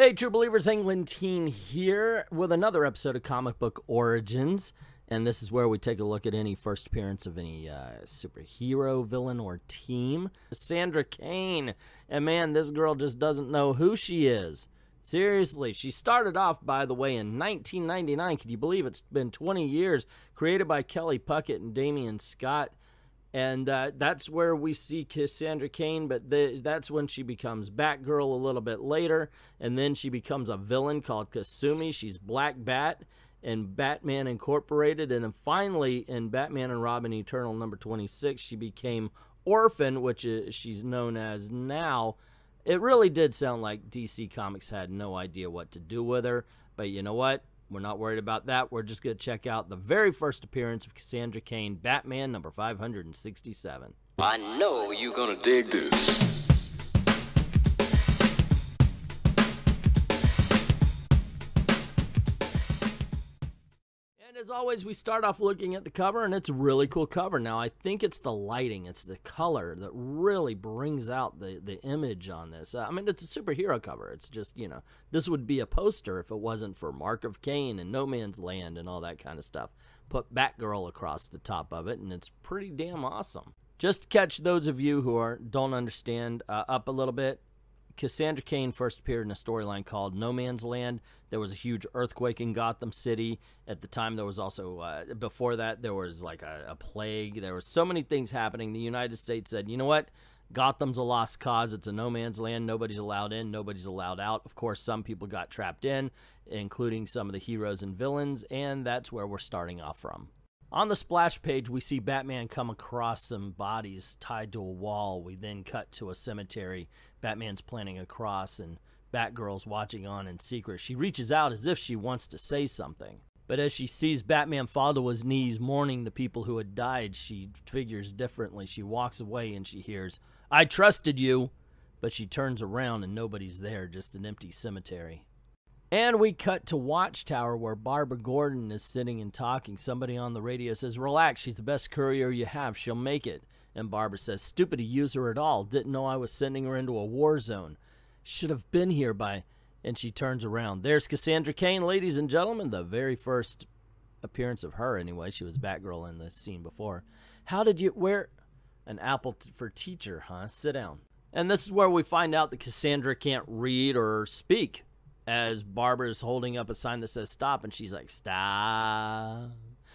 Hey, true believers, Englentine here with another episode of Comic Book Origins. And this is where we take a look at any first appearance of any uh, superhero, villain, or team. Sandra Cain. And man, this girl just doesn't know who she is. Seriously, she started off, by the way, in 1999. Can you believe it's been 20 years? Created by Kelly Puckett and Damion Scott and uh, that's where we see Cassandra Cain. But that's when she becomes Batgirl a little bit later, and then she becomes a villain called Kasumi. She's Black Bat in Batman Incorporated, and then finally in Batman and Robin Eternal number twenty six, she became Orphan, which is, she's known as now. It really did sound like DC Comics had no idea what to do with her, but you know what? We're not worried about that. We're just going to check out the very first appearance of Cassandra Cain, Batman number 567. I know you're going to dig this. As always, we start off looking at the cover, and it's a really cool cover. Now, I think it's the lighting, it's the color that really brings out the, the image on this. I mean, it's a superhero cover. It's just, you know, this would be a poster if it wasn't for Mark of Cain and No Man's Land and all that kind of stuff. Put Batgirl across the top of it, and it's pretty damn awesome. Just to catch those of you who are don't understand uh, up a little bit, Cassandra Cain first appeared in a storyline called No Man's Land. There was a huge earthquake in Gotham City. At the time, there was also, uh, before that, there was like a, a plague. There was so many things happening. The United States said, you know what? Gotham's a lost cause. It's a no man's land. Nobody's allowed in. Nobody's allowed out. Of course, some people got trapped in, including some of the heroes and villains, and that's where we're starting off from. On the splash page, we see Batman come across some bodies tied to a wall. We then cut to a cemetery. Batman's planning a cross, and Batgirl's watching on in secret. She reaches out as if she wants to say something. But as she sees Batman fall to his knees mourning the people who had died, she figures differently. She walks away and she hears, I trusted you! But she turns around and nobody's there, just an empty cemetery. And we cut to Watchtower where Barbara Gordon is sitting and talking. Somebody on the radio says, Relax, she's the best courier you have. She'll make it. And Barbara says, Stupid to use her at all. Didn't know I was sending her into a war zone. Should have been here by. And she turns around. There's Cassandra Cain, ladies and gentlemen. The very first appearance of her, anyway. She was Batgirl in the scene before. How did you. Where. An apple for teacher, huh? Sit down. And this is where we find out that Cassandra can't read or speak as Barbara's holding up a sign that says stop, and she's like, stop.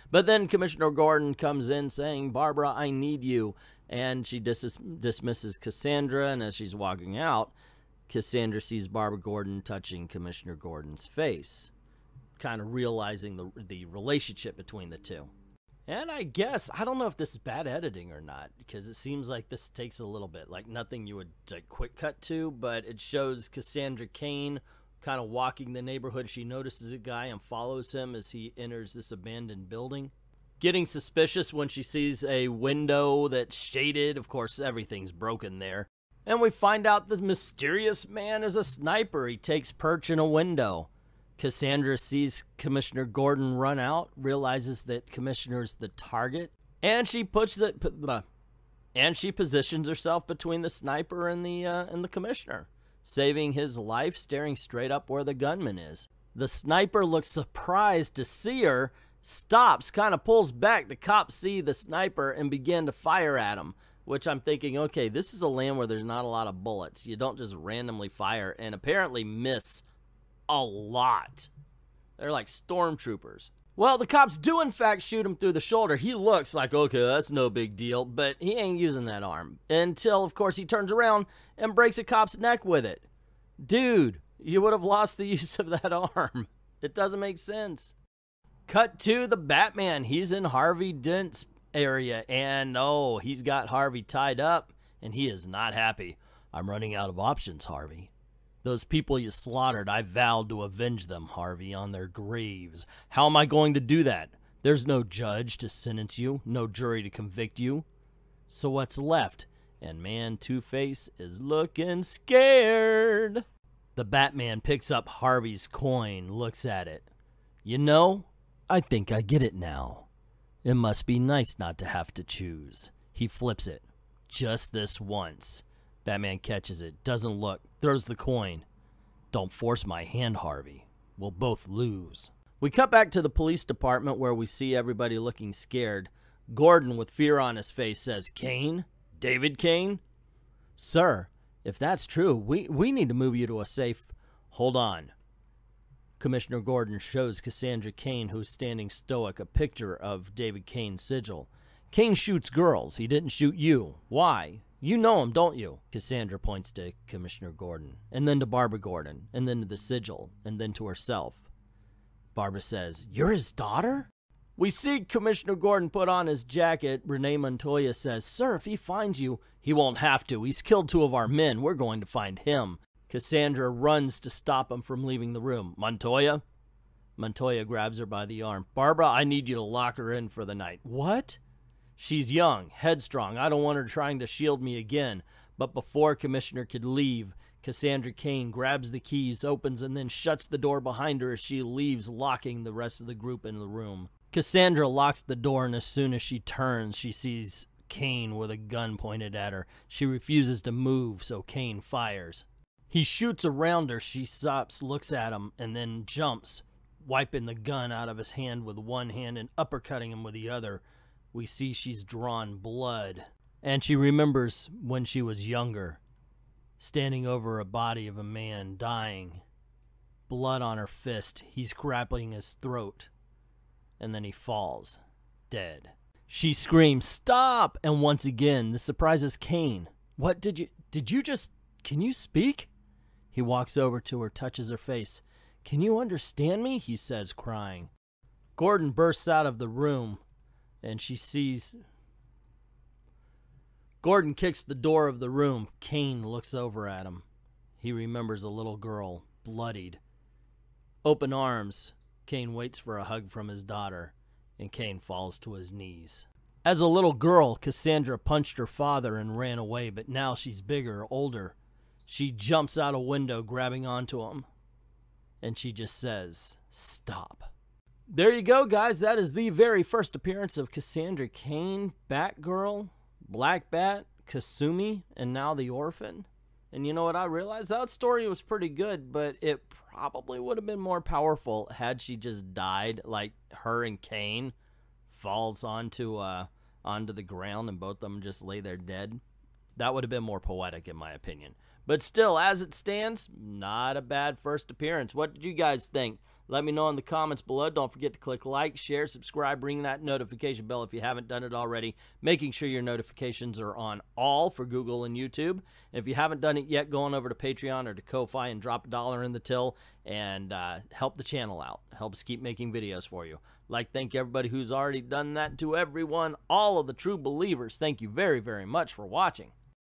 But then Commissioner Gordon comes in saying, Barbara, I need you. And she dis- dismisses Cassandra, and as she's walking out, Cassandra sees Barbara Gordon touching Commissioner Gordon's face, kind of realizing the, the relationship between the two. And I guess, I don't know if this is bad editing or not, because it seems like this takes a little bit, like nothing you would like, quick cut to, but it shows Cassandra Cain kind of walking the neighborhood. She notices a guy and follows him as he enters this abandoned building. Getting suspicious when she sees a window that's shaded. Of course, everything's broken there. And we find out the mysterious man is a sniper. He takes perch in a window. Cassandra sees Commissioner Gordon run out, realizes that Commissioner's the target, and she puts it, and she positions herself between the sniper and the uh, and the commissioner saving his life staring straight up where the gunman is. The sniper looks surprised to see her, stops, kind of pulls back. The cops see the sniper and begin to fire at him, which I'm thinking, okay, this is a land where there's not a lot of bullets. You don't just randomly fire and apparently miss a lot. They're like stormtroopers. Well, the cops do in fact shoot him through the shoulder. He looks like, okay, that's no big deal, but he ain't using that arm. Until, of course, he turns around and breaks a cop's neck with it. Dude, you would have lost the use of that arm. It doesn't make sense. Cut to the Batman. He's in Harvey Dent's area, and oh, he's got Harvey tied up, and he is not happy. I'm running out of options, Harvey. Those people you slaughtered, I vowed to avenge them, Harvey, on their graves. How am I going to do that? There's no judge to sentence you, no jury to convict you. So what's left? And man, Two Face is looking scared. The Batman picks up Harvey's coin, looks at it. You know, I think I get it now. It must be nice not to have to choose. He flips it. Just this once. Batman catches it, doesn't look, throws the coin. Don't force my hand, Harvey. We'll both lose. We cut back to the police department where we see everybody looking scared. Gordon, with fear on his face, says, Cain? David Cain? Sir, if that's true, we, we need to move you to a safe. Hold on. Commissioner Gordon shows Cassandra Cain, who's standing stoic, a picture of David Cain's sigil. Cain shoots girls. He didn't shoot you. Why? You know him, don't you? Cassandra points to Commissioner Gordon, and then to Barbara Gordon, and then to the sigil, and then to herself. Barbara says, You're his daughter? We see Commissioner Gordon put on his jacket. Renee Montoya says, Sir, if he finds you, he won't have to. He's killed two of our men. We're going to find him. Cassandra runs to stop him from leaving the room. Montoya? Montoya grabs her by the arm. Barbara, I need you to lock her in for the night. What? She's young, headstrong. I don't want her trying to shield me again. But before Commissioner could leave, Cassandra Cain grabs the keys, opens, and then shuts the door behind her as she leaves, locking the rest of the group in the room. Cassandra locks the door, and as soon as she turns, she sees Cain with a gun pointed at her. She refuses to move, so Cain fires. He shoots around her. She stops, looks at him, and then jumps, wiping the gun out of his hand with one hand and uppercutting him with the other. We see she's drawn blood, and she remembers when she was younger, standing over a body of a man dying, blood on her fist. He's grappling his throat and then he falls, dead. She screams, Stop! And once again, this surprises Cain. What did you. Did you just. Can you speak? He walks over to her, touches her face. Can you understand me? He says, crying. Gordon bursts out of the room, and she sees. Gordon kicks the door of the room. Cain looks over at him. He remembers a little girl, bloodied. Open arms, Cain waits for a hug from his daughter, and Cain falls to his knees. As a little girl, Cassandra punched her father and ran away, but now she's bigger, older. She jumps out a window, grabbing onto him, and she just says, Stop. There you go, guys. That is the very first appearance of Cassandra Cain, Batgirl, Black Bat, Kasumi, and now the Orphan. And you know what? I realized that story was pretty good, but it probably would have been more powerful had she just died, like her and Cain falls onto uh onto the ground and both of them just lay there dead. That would have been more poetic, in my opinion. But still, as it stands, not a bad first appearance. What did you guys think? Let me know in the comments below. Don't forget to click like, share, subscribe, ring that notification bell if you haven't done it already. Making sure your notifications are on all for Google and YouTube. And if you haven't done it yet, go on over to Patreon or to Ko-Fi and drop a dollar in the till and uh, help the channel out. Helps keep making videos for you. Like, thank everybody who's already done that. To everyone, all of the true believers, thank you very, very much for watching.